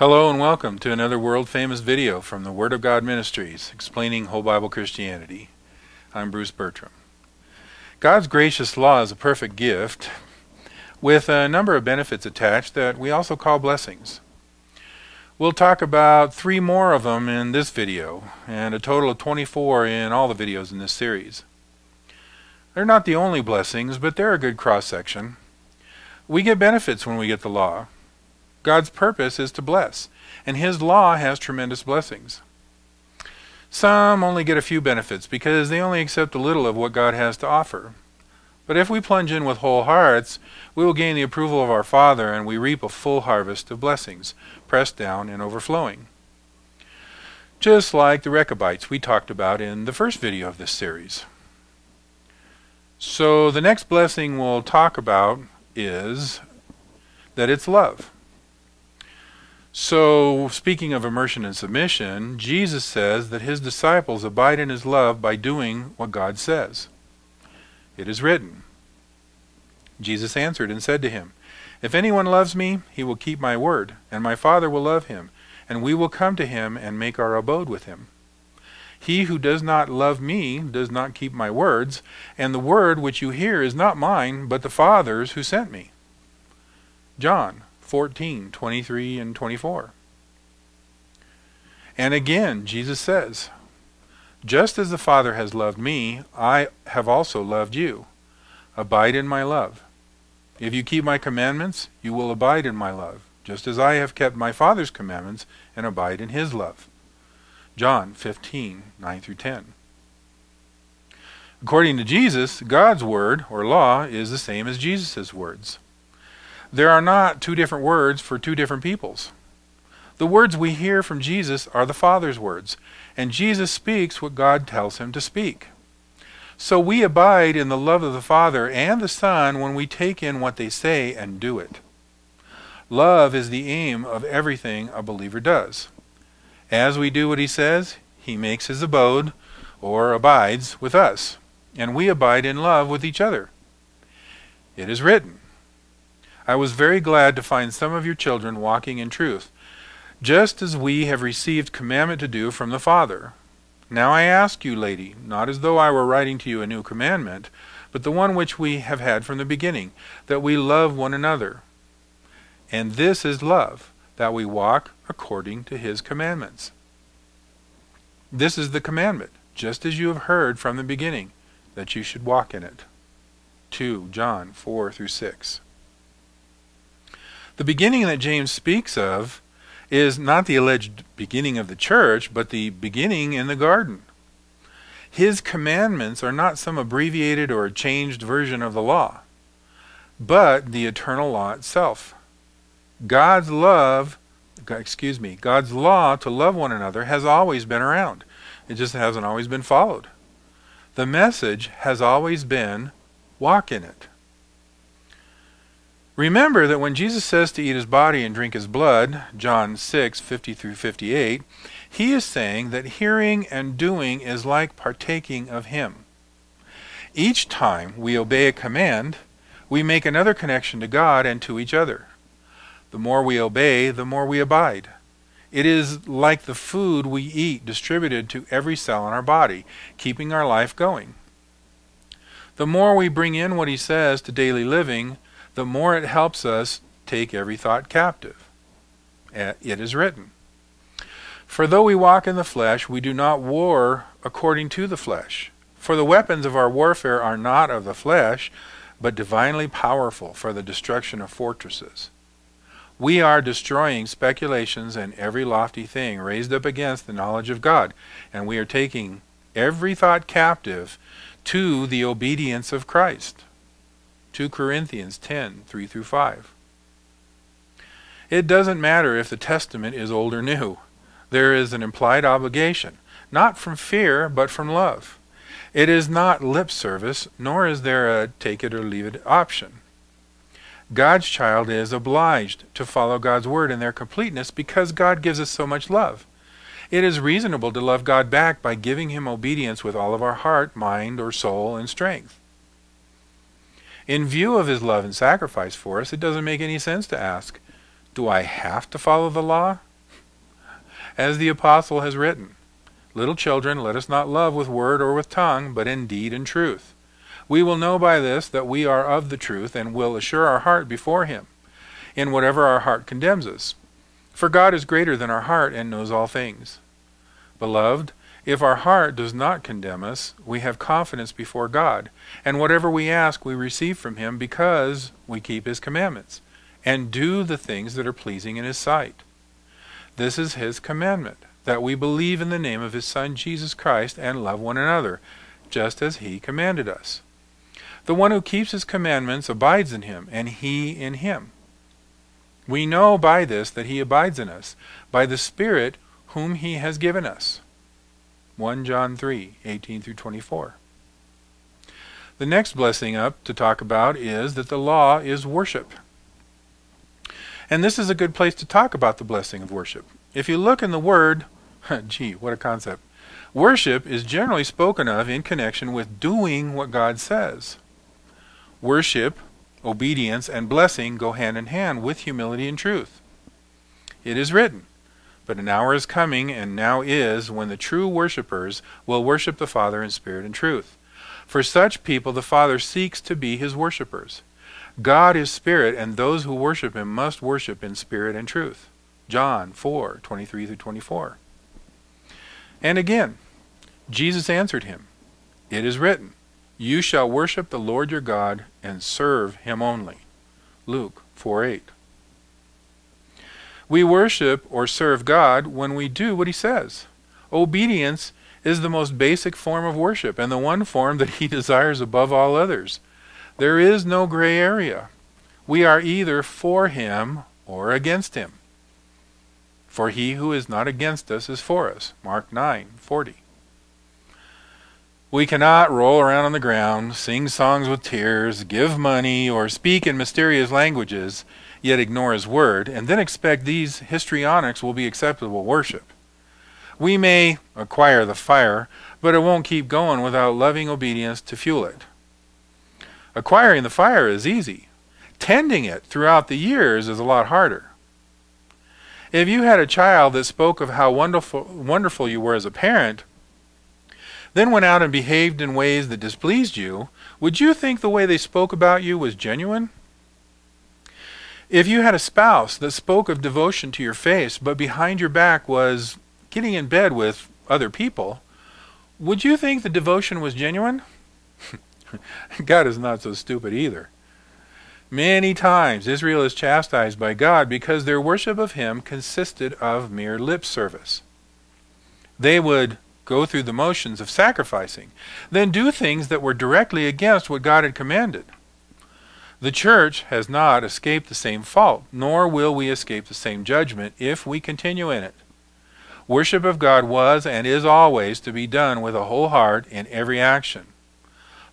Hello and welcome to another world famous video from the Word of God Ministries explaining whole Bible Christianity. I'm Bruce Bertram. God's gracious law is a perfect gift with a number of benefits attached that we also call blessings. We'll talk about three more of them in this video and a total of 24 in all the videos in this series. They're not the only blessings, but they're a good cross section. We get benefits when we get the law. God's purpose is to bless, and His law has tremendous blessings. Some only get a few benefits because they only accept a little of what God has to offer. But if we plunge in with whole hearts, we will gain the approval of our Father and we reap a full harvest of blessings, pressed down and overflowing. Just like the Rechabites we talked about in the first video of this series. So the next blessing we'll talk about is that it's love. So, speaking of immersion and submission, Jesus says that his disciples abide in his love by doing what God says. It is written. Jesus answered and said to him, If anyone loves me, he will keep my word, and my Father will love him, and we will come to him and make our abode with him. He who does not love me does not keep my words, and the word which you hear is not mine, but the Father's who sent me. John 14, 23 and 24. And again, Jesus says, Just as the Father has loved me, I have also loved you. Abide in my love. If you keep my commandments, you will abide in my love, just as I have kept my Father's commandments and abide in his love. John 15, 9 through 10. According to Jesus, God's word, or law, is the same as Jesus' words. There are not two different words for two different peoples. The words we hear from Jesus are the Father's words, and Jesus speaks what God tells him to speak. So we abide in the love of the Father and the Son when we take in what they say and do it. Love is the aim of everything a believer does. As we do what he says, he makes his abode, or abides, with us, and we abide in love with each other. It is written, I was very glad to find some of your children walking in truth, just as we have received commandment to do from the Father. Now I ask you, lady, not as though I were writing to you a new commandment, but the one which we have had from the beginning, that we love one another. And this is love, that we walk according to his commandments. This is the commandment, just as you have heard from the beginning, that you should walk in it. 2 John 4 through 6. The beginning that James speaks of is not the alleged beginning of the church, but the beginning in the garden. His commandments are not some abbreviated or changed version of the law, but the eternal law itself. God's love, excuse me, God's law to love one another has always been around. It just hasn't always been followed. The message has always been walk in it. Remember that when Jesus says to eat his body and drink his blood, John 6, 50 through 58, he is saying that hearing and doing is like partaking of him. Each time we obey a command, we make another connection to God and to each other. The more we obey, the more we abide. It is like the food we eat distributed to every cell in our body, keeping our life going. The more we bring in what he says to daily living, the more it helps us take every thought captive. It is written. For though we walk in the flesh, we do not war according to the flesh. For the weapons of our warfare are not of the flesh, but divinely powerful for the destruction of fortresses. We are destroying speculations and every lofty thing raised up against the knowledge of God, and we are taking every thought captive to the obedience of Christ. 2 Corinthians 10 3 through 5. It doesn't matter if the Testament is old or new. There is an implied obligation, not from fear, but from love. It is not lip service, nor is there a take it or leave it option. God's child is obliged to follow God's word in their completeness because God gives us so much love. It is reasonable to love God back by giving him obedience with all of our heart, mind, or soul, and strength. In view of his love and sacrifice for us, it doesn't make any sense to ask, Do I have to follow the law? as the apostle has written, Little children, let us not love with word or with tongue, but in deed and truth. We will know by this that we are of the truth, and will assure our heart before him, in whatever our heart condemns us. For God is greater than our heart, and knows all things. Beloved, if our heart does not condemn us, we have confidence before God, and whatever we ask we receive from him because we keep his commandments, and do the things that are pleasing in his sight. This is his commandment that we believe in the name of his Son Jesus Christ and love one another, just as he commanded us. The one who keeps his commandments abides in him, and he in him. We know by this that he abides in us, by the Spirit whom he has given us. 1 John 3 18 through 24. The next blessing up to talk about is that the law is worship. And this is a good place to talk about the blessing of worship. If you look in the Word, Gee, what a concept. Worship is generally spoken of in connection with doing what God says. Worship, obedience, and blessing go hand in hand with humility and truth. It is written, But an hour is coming, and now is, when the true worshippers will worship the Father in spirit and truth. For such people the Father seeks to be his worshippers. God is spirit, and those who worship him must worship in spirit and truth. John 4 23 through 24. And again, Jesus answered him, It is written, You shall worship the Lord your God and serve him only. Luke 4 8. We worship or serve God when we do what he says. Obedience is the most basic form of worship and the one form that he desires above all others. There is no gray area. We are either for him or against him. For he who is not against us is for us. Mark 9:40. We cannot roll around on the ground, sing songs with tears, give money, or speak in mysterious languages, yet ignore his word, and then expect these histrionics will be acceptable worship. We may acquire the fire, but it won't keep going without loving obedience to fuel it. Acquiring the fire is easy. Tending it throughout the years is a lot harder. If you had a child that spoke of how wonderful, wonderful you were as a parent, then went out and behaved in ways that displeased you, would you think the way they spoke about you was genuine? If you had a spouse that spoke of devotion to your face, but behind your back was getting in bed with other people, would you think the devotion was genuine? God is not so stupid either. Many times Israel is chastised by God because their worship of Him consisted of mere lip service. They would go through the motions of sacrificing, then do things that were directly against what God had commanded. The church has not escaped the same fault, nor will we escape the same judgment if we continue in it. Worship of God was and is always to be done with a whole heart in every action.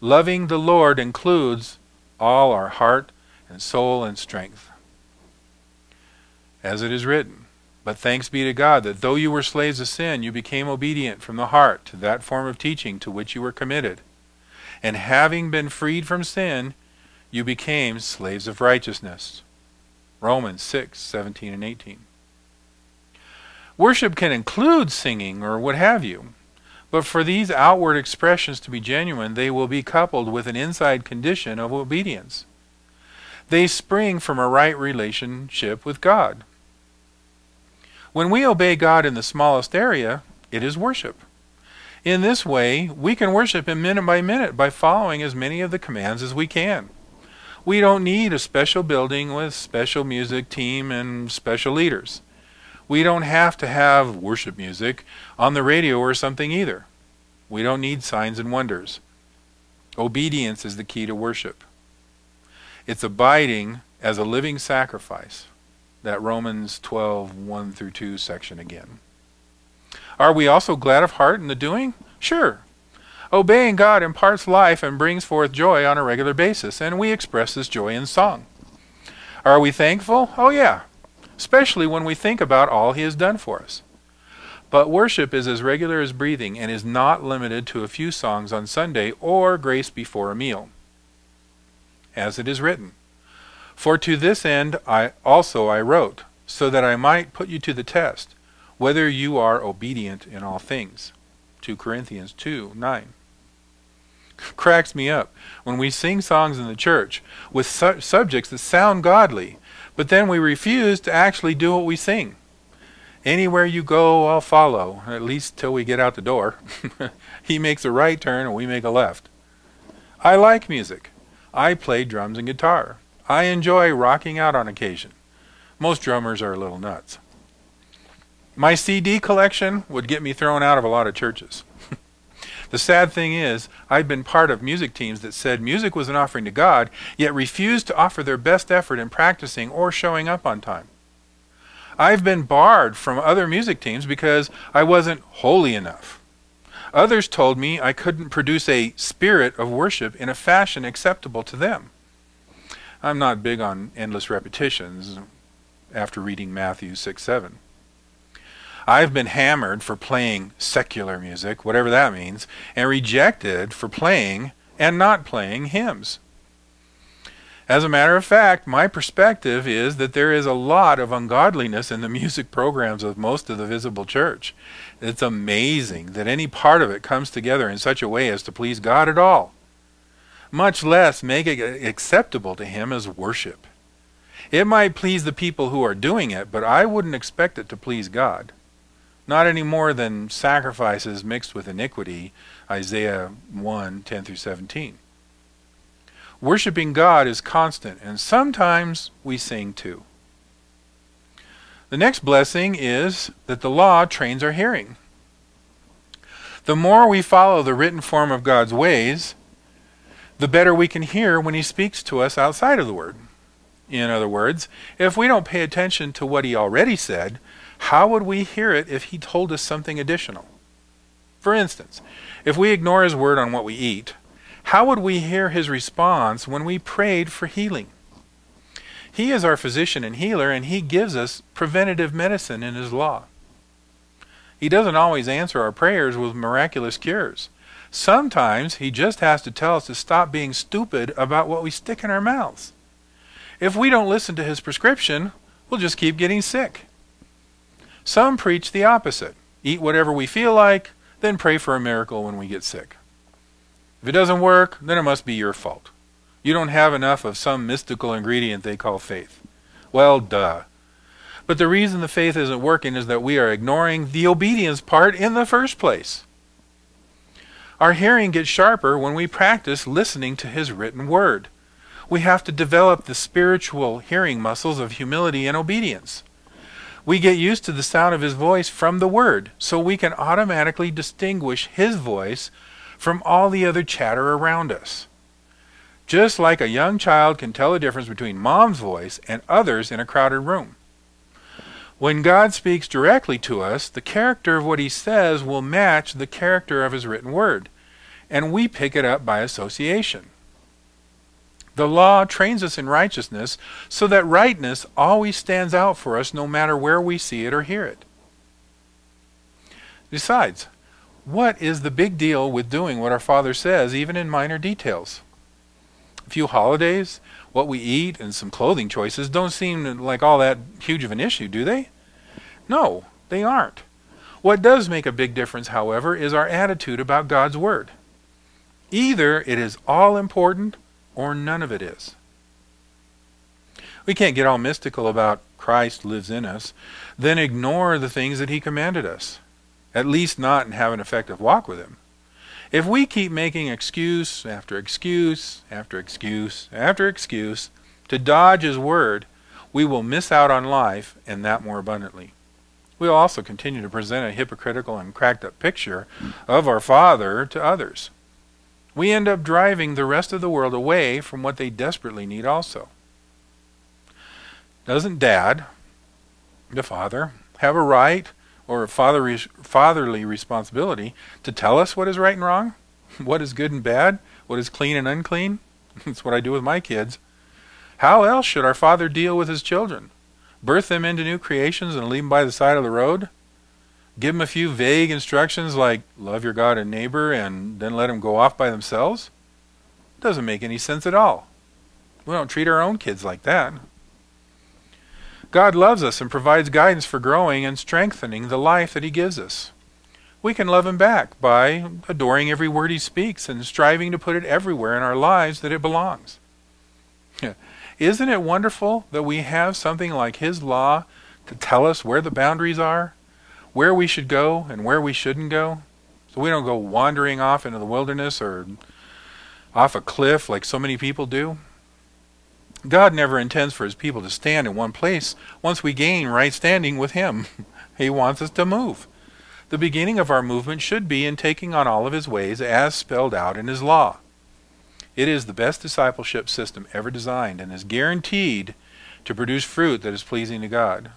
Loving the Lord includes all our heart, and soul and strength. As it is written, But thanks be to God that though you were slaves of sin, you became obedient from the heart to that form of teaching to which you were committed. And having been freed from sin, you became slaves of righteousness. Romans 6, 17 and 18. Worship can include singing or what have you, but for these outward expressions to be genuine, they will be coupled with an inside condition of obedience. They spring from a right relationship with God. When we obey God in the smallest area, it is worship. In this way, we can worship Him minute by minute by following as many of the commands as we can. We don't need a special building with special music team and special leaders. We don't have to have worship music on the radio or something either. We don't need signs and wonders. Obedience is the key to worship. It's abiding as a living sacrifice. That Romans 12, 1 through 2 section again. Are we also glad of heart in the doing? Sure. Obeying God imparts life and brings forth joy on a regular basis, and we express this joy in song. Are we thankful? Oh, yeah. Especially when we think about all He has done for us. But worship is as regular as breathing and is not limited to a few songs on Sunday or grace before a meal as it is written. For to this end I also I wrote, so that I might put you to the test, whether you are obedient in all things. 2 Corinthians 2 9. Cracks me up when we sing songs in the church with su- subjects that sound godly, but then we refuse to actually do what we sing. Anywhere you go, I'll follow, at least till we get out the door. he makes a right turn and we make a left. I like music. I play drums and guitar. I enjoy rocking out on occasion. Most drummers are a little nuts. My CD collection would get me thrown out of a lot of churches. The sad thing is, I've been part of music teams that said music was an offering to God, yet refused to offer their best effort in practicing or showing up on time. I've been barred from other music teams because I wasn't holy enough. Others told me I couldn't produce a spirit of worship in a fashion acceptable to them. I'm not big on endless repetitions after reading Matthew 6 7. I've been hammered for playing secular music, whatever that means, and rejected for playing and not playing hymns. As a matter of fact, my perspective is that there is a lot of ungodliness in the music programs of most of the visible church. It's amazing that any part of it comes together in such a way as to please God at all, much less make it acceptable to Him as worship. It might please the people who are doing it, but I wouldn't expect it to please God not any more than sacrifices mixed with iniquity, Isaiah 1 10 through 17. Worshipping God is constant, and sometimes we sing too. The next blessing is that the law trains our hearing. The more we follow the written form of God's ways, the better we can hear when He speaks to us outside of the Word. In other words, if we don't pay attention to what He already said, how would we hear it if he told us something additional? For instance, if we ignore his word on what we eat, how would we hear his response when we prayed for healing? He is our physician and healer, and he gives us preventative medicine in his law. He doesn't always answer our prayers with miraculous cures. Sometimes he just has to tell us to stop being stupid about what we stick in our mouths. If we don't listen to his prescription, we'll just keep getting sick. Some preach the opposite eat whatever we feel like, then pray for a miracle when we get sick. If it doesn't work, then it must be your fault. You don't have enough of some mystical ingredient they call faith. Well, duh. But the reason the faith isn't working is that we are ignoring the obedience part in the first place. Our hearing gets sharper when we practice listening to His written word. We have to develop the spiritual hearing muscles of humility and obedience. We get used to the sound of his voice from the word, so we can automatically distinguish his voice from all the other chatter around us. Just like a young child can tell the difference between mom's voice and others in a crowded room. When God speaks directly to us, the character of what he says will match the character of his written word, and we pick it up by association. The law trains us in righteousness so that rightness always stands out for us no matter where we see it or hear it. Besides, what is the big deal with doing what our Father says, even in minor details? A few holidays, what we eat, and some clothing choices don't seem like all that huge of an issue, do they? No, they aren't. What does make a big difference, however, is our attitude about God's Word. Either it is all important or none of it is. We can't get all mystical about Christ lives in us, then ignore the things that he commanded us, at least not and have an effective walk with him. If we keep making excuse after excuse after excuse after excuse to dodge his word, we will miss out on life and that more abundantly. We'll also continue to present a hypocritical and cracked up picture of our Father to others we end up driving the rest of the world away from what they desperately need also. Doesn't dad, the father, have a right or a father, fatherly responsibility to tell us what is right and wrong, what is good and bad, what is clean and unclean? That's what I do with my kids. How else should our father deal with his children? Birth them into new creations and leave them by the side of the road? Give them a few vague instructions like love your God and neighbor and then let them go off by themselves? It Doesn't make any sense at all. We don't treat our own kids like that. God loves us and provides guidance for growing and strengthening the life that He gives us. We can love Him back by adoring every word He speaks and striving to put it everywhere in our lives that it belongs. Isn't it wonderful that we have something like His law to tell us where the boundaries are, where we should go and where we shouldn't go? So we don't go wandering off into the wilderness or off a cliff like so many people do. God never intends for his people to stand in one place once we gain right standing with him. he wants us to move. The beginning of our movement should be in taking on all of his ways as spelled out in his law. It is the best discipleship system ever designed and is guaranteed to produce fruit that is pleasing to God.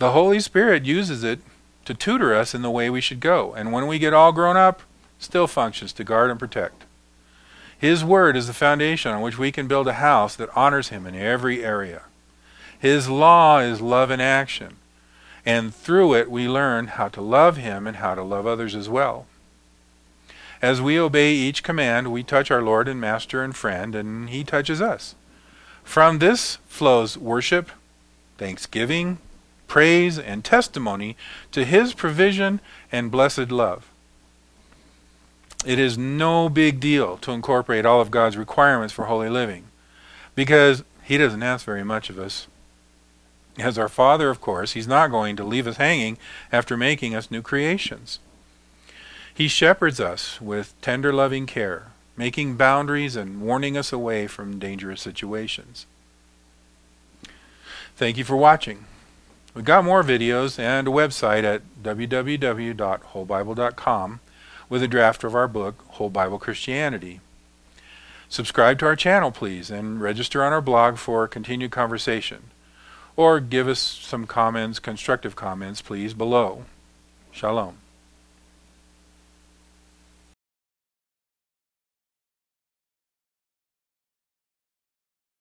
The Holy Spirit uses it to tutor us in the way we should go, and when we get all grown up, still functions to guard and protect. His Word is the foundation on which we can build a house that honors Him in every area. His law is love in action, and through it we learn how to love Him and how to love others as well. As we obey each command, we touch our Lord and Master and friend, and He touches us. From this flows worship, thanksgiving, praise, and testimony to His provision and blessed love. It is no big deal to incorporate all of God's requirements for holy living because He doesn't ask very much of us. As our Father, of course, He's not going to leave us hanging after making us new creations. He shepherds us with tender, loving care, making boundaries and warning us away from dangerous situations. Thank you for watching. We've got more videos and a website at www.wholebible.com with a draft of our book, Whole Bible Christianity. Subscribe to our channel, please, and register on our blog for continued conversation. Or give us some comments, constructive comments, please, below. Shalom.